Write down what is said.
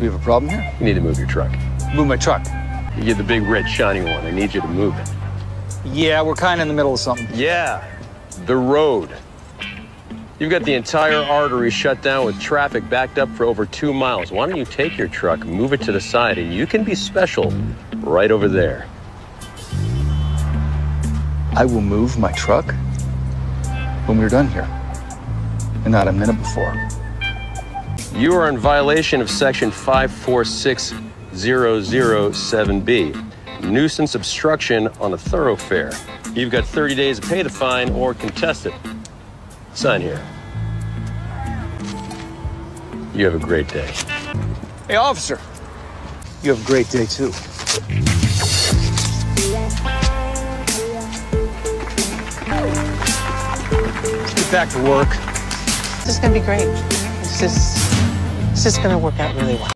We have a problem here? You need to move your truck. Move my truck. You get the big red shiny one. I need you to move it. Yeah, we're kind of in the middle of something. Yeah, the road. You've got the entire artery shut down with traffic backed up for over two miles. Why don't you take your truck, move it to the side, and you can be special right over there. I will move my truck when we're done here, and not a minute before. You are in violation of section 546007B, nuisance obstruction on a thoroughfare. You've got 30 days to pay the fine or contest it. Sign here. You have a great day. Hey, officer. You have a great day, too. Let's get back to work. This is gonna be great. This is this is gonna work out really well.